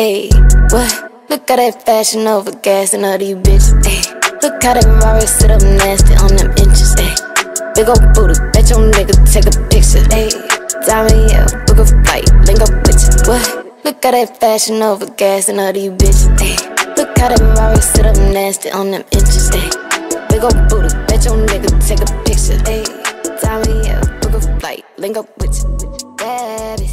Ayy, what? Look at that Fashion Nova gas and all these bitches. Ayy, look how that Rari sit up nasty on them inches. Ayy, big ol' booty, bet your nigga take a picture. Ayy, diamond yeah, book a flight, link up with. What? Look at that Fashion Nova gas and all these bitches. Ayy, look how that Rari sit up nasty on them inches. Ayy, big ol' booty, bet your nigga take a picture. Ayy, diamond yeah, book a flight, link up with you. Issues.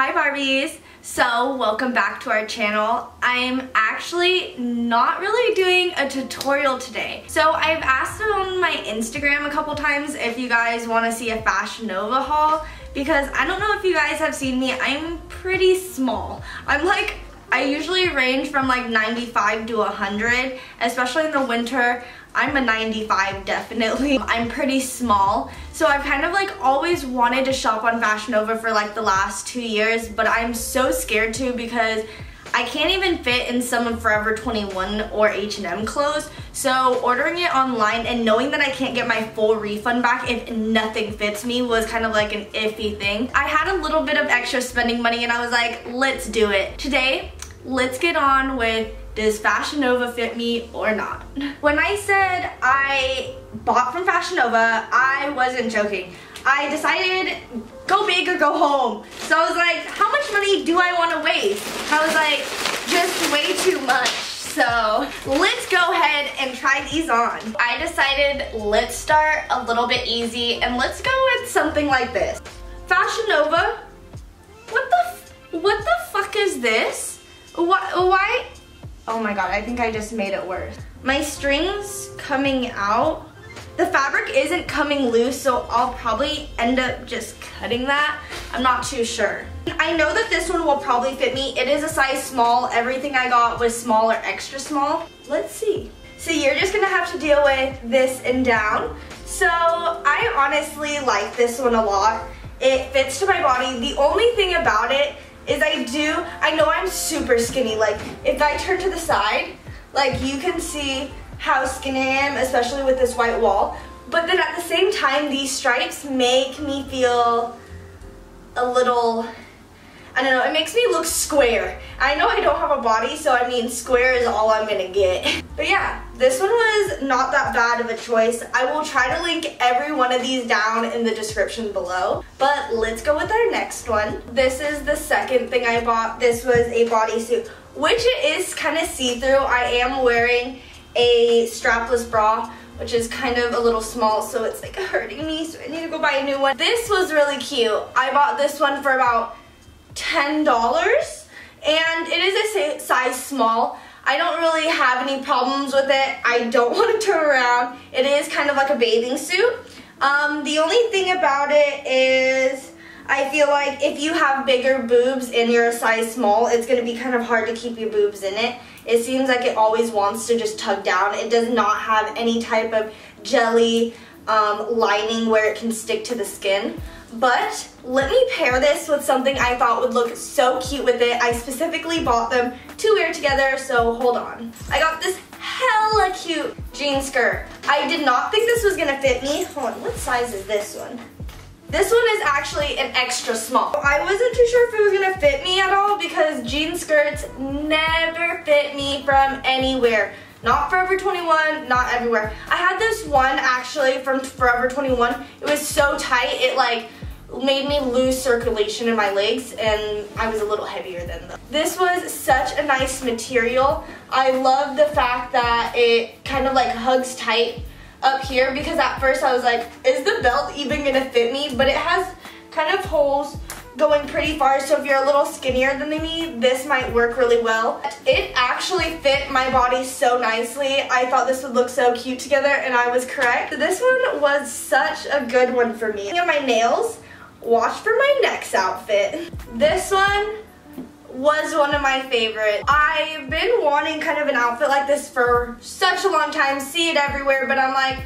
Hi Barbies! So welcome back to our channel. I'm actually not really doing a tutorial today. So I've asked on my Instagram a couple times if you guys want to see a Fashion Nova haul because I don't know if you guys have seen me, I'm pretty small. I'm like I usually range from like 95 to 100, especially in the winter. I'm a 95 definitely. I'm pretty small. So I've kind of like always wanted to shop on Fashion Nova for like the last two years, but I'm so scared to because I can't even fit in some of Forever 21 or H&M clothes. So ordering it online and knowing that I can't get my full refund back if nothing fits me was kind of like an iffy thing. I had a little bit of extra spending money and I was like, let's do it. Today, let's get on with does Fashion Nova fit me or not? When I said I bought from Fashion Nova, I wasn't joking. I decided go big or go home. So I was like, how much money do I want to waste? I was like, just way too much. So let's go ahead and try these on. I decided let's start a little bit easy and let's go with something like this. Fashion Nova, what the, what the fuck is this? Why, why? Oh my god, I think I just made it worse. My string's coming out. The fabric isn't coming loose, so I'll probably end up just cutting that. I'm not too sure. I know that this one will probably fit me. It is a size small. Everything I got was small or extra small. Let's see. So you're just gonna have to deal with this and down. So I honestly like this one a lot. It fits to my body. The only thing about it is I do, I know I'm super skinny. Like if I turn to the side, like you can see how skinny I am, especially with this white wall. But then at the same time, these stripes make me feel a little I don't know, it makes me look square. I know I don't have a body, so I mean square is all I'm gonna get. But yeah, this one was not that bad of a choice. I will try to link every one of these down in the description below. But let's go with our next one. This is the second thing I bought. This was a bodysuit, which it is kind of see-through. I am wearing a strapless bra, which is kind of a little small, so it's like hurting me, so I need to go buy a new one. This was really cute. I bought this one for about $10 and it is a size small. I don't really have any problems with it. I don't want to turn around. It is kind of like a bathing suit. Um, the only thing about it is I feel like if you have bigger boobs and you're a size small, it's going to be kind of hard to keep your boobs in it. It seems like it always wants to just tug down. It does not have any type of jelly um, lining where it can stick to the skin. But let me pair this with something I thought would look so cute with it. I specifically bought them to wear together, so hold on. I got this hella cute jean skirt. I did not think this was gonna fit me. Hold on, what size is this one? This one is actually an extra small. I wasn't too sure if it was gonna fit me at all because jean skirts never fit me from anywhere. Not Forever 21, not everywhere. I had this one actually from Forever 21. It was so tight, it like made me lose circulation in my legs and I was a little heavier than them. This was such a nice material. I love the fact that it kind of like hugs tight up here because at first I was like, is the belt even gonna fit me? But it has kind of holes going pretty far, so if you're a little skinnier than me, this might work really well. It actually fit my body so nicely. I thought this would look so cute together, and I was correct. This one was such a good one for me. You know, my nails, watch for my next outfit. This one was one of my favorites. I've been wanting kind of an outfit like this for such a long time, see it everywhere, but I'm like,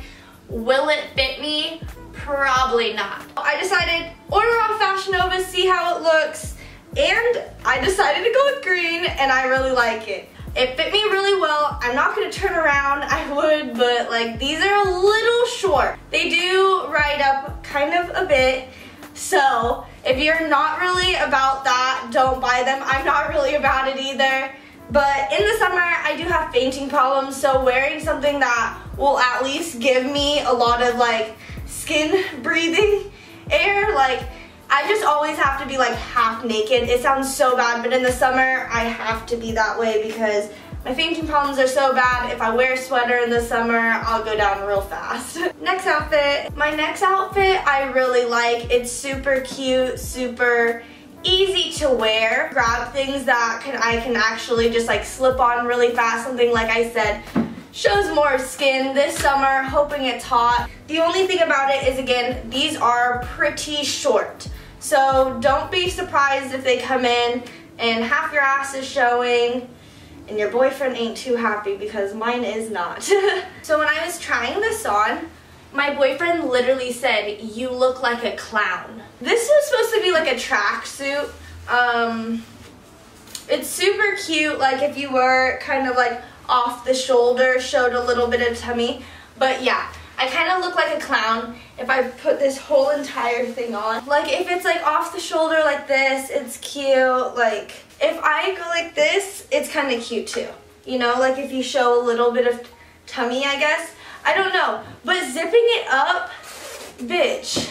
will it fit me? Probably not. I decided order off Fashion Nova, see how it looks, and I decided to go with green, and I really like it. It fit me really well. I'm not gonna turn around, I would, but like these are a little short. They do ride up kind of a bit, so If you're not really about that, don't buy them. I'm not really about it either. But in the summer, I do have fainting problems, so wearing something that will at least give me a lot of like skin breathing air, like I just always have to be like half naked. It sounds so bad, but in the summer, I have to be that way because my fainting problems are so bad. If I wear a sweater in the summer, I'll go down real fast. next outfit. My next outfit I really like. It's super cute, super easy to wear. Grab things that can I can actually just like slip on really fast. Something like I said, shows more skin this summer, hoping it's hot. The only thing about it is again, these are pretty short. So don't be surprised if they come in and half your ass is showing and your boyfriend ain't too happy because mine is not. so when I was trying this on, my boyfriend literally said, you look like a clown. This is supposed to be like a tracksuit. Um, it's super cute, like if you were kind of like off the shoulder, showed a little bit of tummy. But yeah, I kind of look like a clown if I put this whole entire thing on. Like if it's like off the shoulder like this, it's cute. Like if I go like this, it's kind of cute too. You know, like if you show a little bit of tummy, I guess. I don't know. But zipping it up, bitch.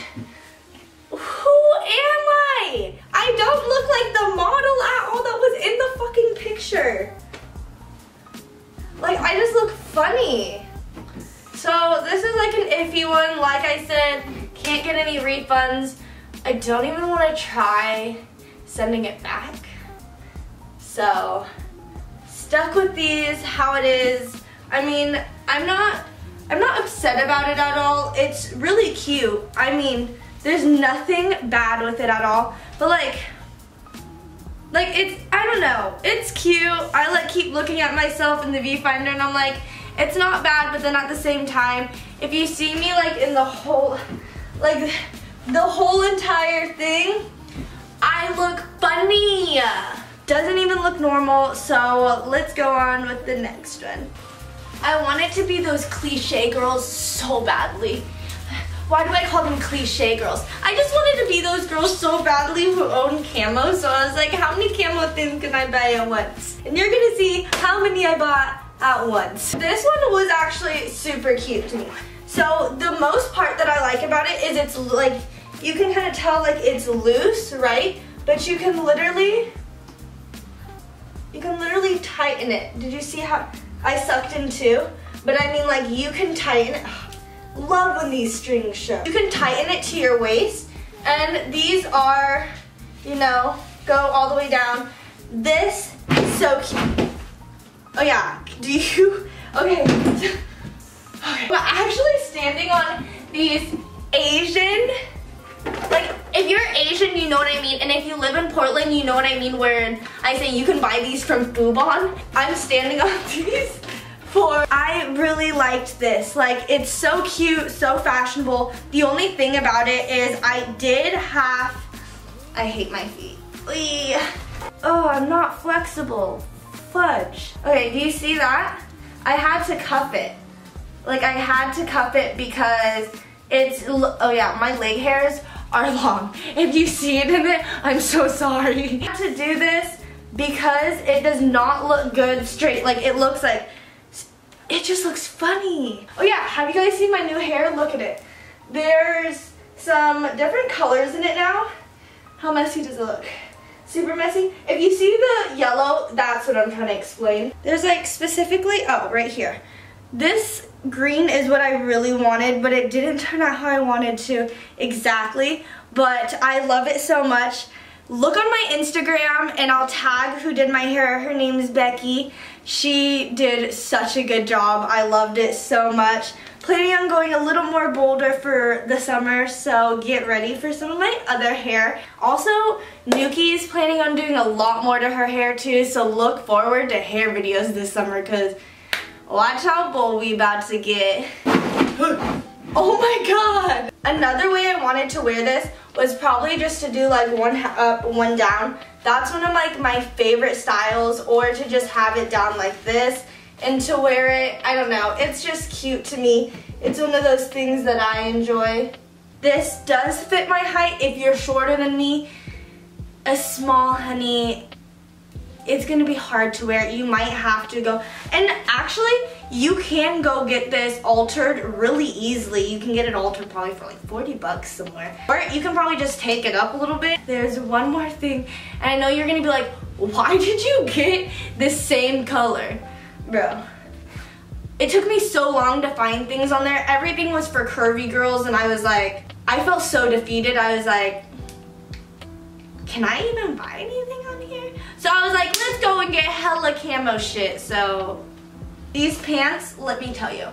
Who am I? I don't look like the model at all that was in the fucking picture. Like, I just look funny. So this is like an iffy one. Like I said, can't get any refunds. I don't even want to try sending it back. So stuck with these, how it is. I mean, I'm not I'm not upset about it at all. It's really cute. I mean, there's nothing bad with it at all. But like, like it's, I don't know. It's cute. I like keep looking at myself in the viewfinder and I'm like, it's not bad, but then at the same time, if you see me like in the whole, like the whole entire thing, I look funny. Doesn't even look normal, so let's go on with the next one. I wanted to be those cliche girls so badly. Why do I call them cliche girls? I just wanted to be those girls so badly who own camo, so I was like, how many camo things can I buy at once? And you're gonna see how many I bought at once. This one was actually super cute to me. So the most part that I like about it is it's like, you can kind of tell like it's loose, right? But you can literally, you can literally tighten it. Did you see how, I sucked in too, but I mean like you can tighten it. Love when these strings show. You can tighten it to your waist and these are, you know, go all the way down. This, is so cute. Oh yeah, do you, okay. okay. But actually standing on these Asian, like if you're Asian, you know what I mean. And if you live in Portland, you know what I mean where I say you can buy these from Fubonn. I'm standing on these for, I really liked this. Like it's so cute, so fashionable. The only thing about it is I did have, I hate my feet. Oh, I'm not flexible. Fudge. Okay, do you see that? I had to cuff it. Like I had to cuff it because it's, oh yeah, my leg hairs are long. If you see it in it, I'm so sorry. I had to do this because it does not look good straight. Like it looks like, it just looks funny. Oh yeah, have you guys seen my new hair? Look at it. There's some different colors in it now. How messy does it look? Super messy. If you see the yellow, that's what I'm trying to explain. There's like specifically, oh, right here. This green is what I really wanted, but it didn't turn out how I wanted to exactly, but I love it so much. Look on my Instagram and I'll tag who did my hair. Her name is Becky. She did such a good job. I loved it so much. Planning on going a little more bolder for the summer, so get ready for some of my other hair. Also, Nuki is planning on doing a lot more to her hair too, so look forward to hair videos this summer because Watch how bold we about to get. oh my god! Another way I wanted to wear this was probably just to do like one up, one down. That's one of like my favorite styles or to just have it down like this and to wear it, I don't know, it's just cute to me. It's one of those things that I enjoy. This does fit my height. If you're shorter than me, a small honey, it's gonna be hard to wear. You might have to go, and actually, you can go get this altered really easily. You can get it altered probably for like 40 bucks somewhere. Or you can probably just take it up a little bit. There's one more thing, and I know you're gonna be like, why did you get the same color? Bro, it took me so long to find things on there. Everything was for curvy girls, and I was like, I felt so defeated. I was like, can I even buy anything on here? So I was like, let's go and get hella camo shit. So these pants, let me tell you,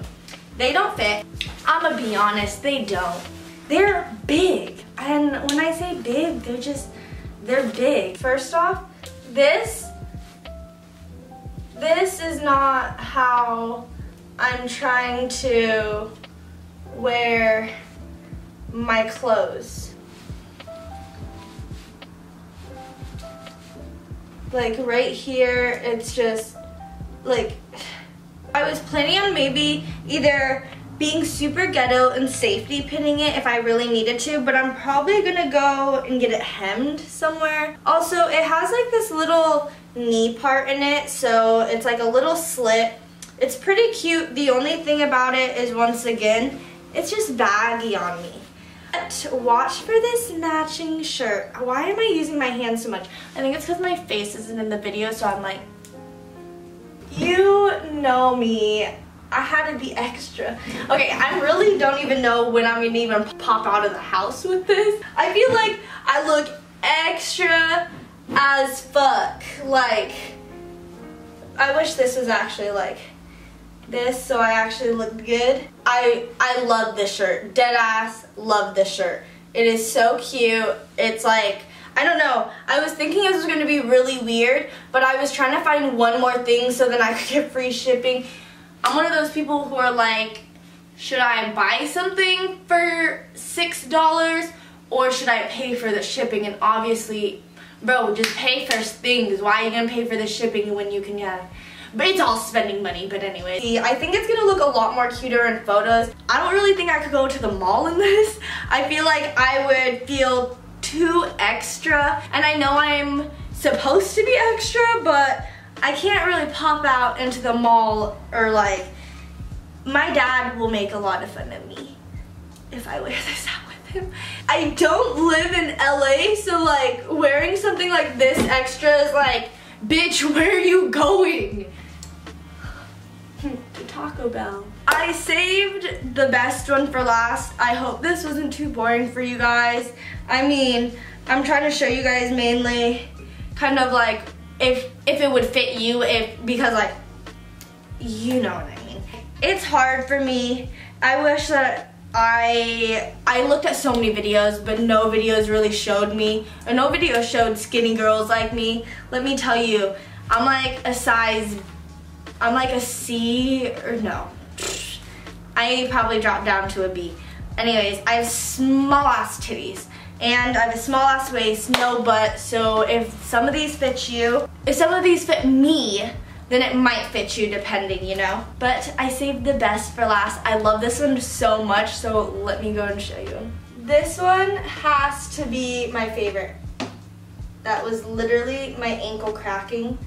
they don't fit. I'm gonna be honest, they don't. They're big. And when I say big, they're just, they're big. First off, this, this is not how I'm trying to wear my clothes. like right here it's just like I was planning on maybe either being super ghetto and safety pinning it if I really needed to but I'm probably gonna go and get it hemmed somewhere also it has like this little knee part in it so it's like a little slit it's pretty cute the only thing about it is once again it's just baggy on me Watch for this matching shirt. Why am I using my hands so much? I think it's because my face isn't in the video, so I'm like, you know me. I had to be extra. Okay, I really don't even know when I'm gonna even pop out of the house with this. I feel like I look extra as fuck. Like, I wish this was actually like this so I actually look good. I, I love this shirt. Dead ass love this shirt. It is so cute. It's like, I don't know. I was thinking it was going to be really weird, but I was trying to find one more thing so then I could get free shipping. I'm one of those people who are like, should I buy something for $6 or should I pay for the shipping? And obviously, bro, just pay first things. Why are you going to pay for the shipping when you can get but it's all spending money, but anyway. I think it's gonna look a lot more cuter in photos. I don't really think I could go to the mall in this. I feel like I would feel too extra, and I know I'm supposed to be extra, but I can't really pop out into the mall or like, my dad will make a lot of fun of me if I wear this out with him. I don't live in LA, so like wearing something like this extra is like, bitch, where are you going? Taco Bell. I saved the best one for last. I hope this wasn't too boring for you guys. I mean, I'm trying to show you guys mainly kind of like if if it would fit you if because like you know what I mean. It's hard for me. I wish that I I looked at so many videos, but no videos really showed me, or no video showed skinny girls like me. Let me tell you, I'm like a size I'm like a C or no. I probably dropped down to a B. Anyways, I have small ass titties and I have a small ass waist, no butt, so if some of these fit you, if some of these fit me, then it might fit you depending, you know? But I saved the best for last. I love this one so much, so let me go and show you. This one has to be my favorite. That was literally my ankle cracking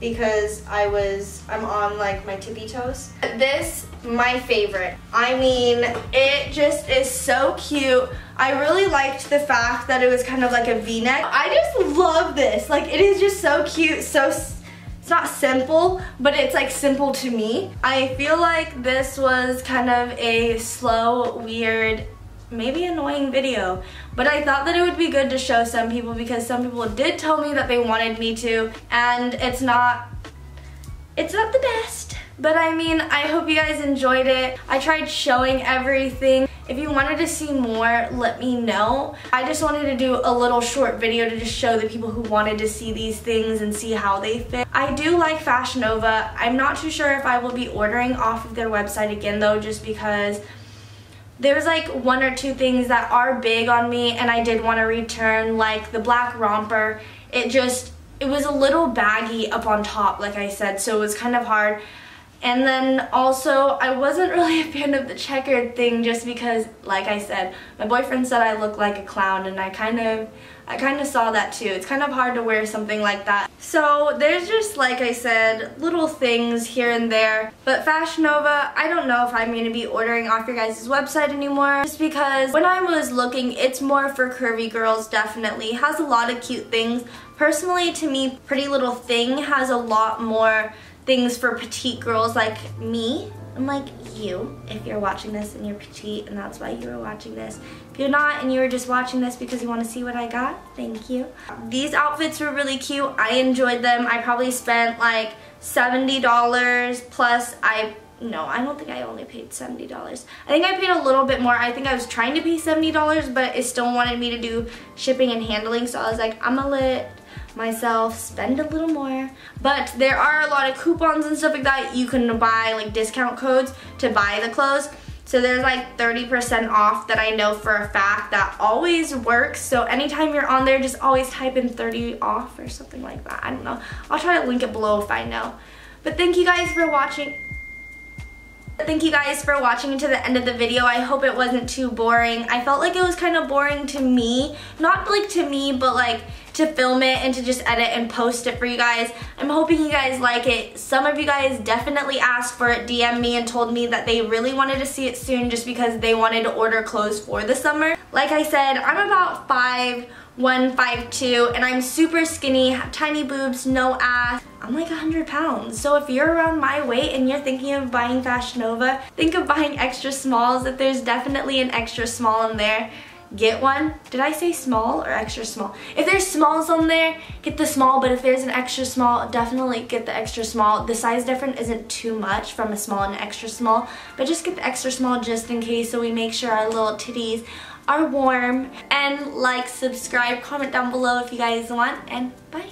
because I was, I'm on like my tippy toes. This, my favorite. I mean, it just is so cute. I really liked the fact that it was kind of like a v-neck. I just love this. Like it is just so cute, so it's not simple, but it's like simple to me. I feel like this was kind of a slow, weird, maybe annoying video but I thought that it would be good to show some people because some people did tell me that they wanted me to and it's not it's not the best. But I mean I hope you guys enjoyed it. I tried showing everything. If you wanted to see more let me know. I just wanted to do a little short video to just show the people who wanted to see these things and see how they fit. I do like Fashion Nova I'm not too sure if I will be ordering off of their website again though just because there's like one or two things that are big on me and I did want to return like the black romper. It just it was a little baggy up on top like I said so it was kind of hard And then also, I wasn't really a fan of the checkered thing just because, like I said, my boyfriend said I look like a clown and I kind of, I kind of saw that too. It's kind of hard to wear something like that. So there's just, like I said, little things here and there. But Fashion Nova, I don't know if I'm going to be ordering off your guys' website anymore. Just because when I was looking, it's more for curvy girls, definitely. It has a lot of cute things. Personally, to me, Pretty Little Thing has a lot more things for petite girls like me and like you if you're watching this and you're petite and that's why you are watching this. If you're not and you were just watching this because you want to see what I got, thank you. These outfits were really cute. I enjoyed them. I probably spent like $70 plus I no, I don't think I only paid $70. I think I paid a little bit more. I think I was trying to pay $70, but it still wanted me to do shipping and handling, so I was like, I'm gonna let myself spend a little more. But there are a lot of coupons and stuff like that. You can buy like discount codes to buy the clothes. So there's like 30% off that I know for a fact that always works. So anytime you're on there, just always type in 30 off or something like that. I don't know. I'll try to link it below if I know. But thank you guys for watching. Thank you guys for watching to the end of the video. I hope it wasn't too boring. I felt like it was kind of boring to me. Not like to me, but like to film it and to just edit and post it for you guys. I'm hoping you guys like it. Some of you guys definitely asked for it, DM me and told me that they really wanted to see it soon just because they wanted to order clothes for the summer. Like I said, I'm about five 152 and I'm super skinny, tiny boobs, no ass. I'm like 100 pounds. So if you're around my weight and you're thinking of buying Fashion Nova, think of buying extra smalls. If there's definitely an extra small in there, get one. Did I say small or extra small? If there's smalls on there, get the small, but if there's an extra small, definitely get the extra small. The size difference isn't too much from a small and an extra small, but just get the extra small just in case so we make sure our little titties are warm. And like, subscribe, comment down below if you guys want, and bye.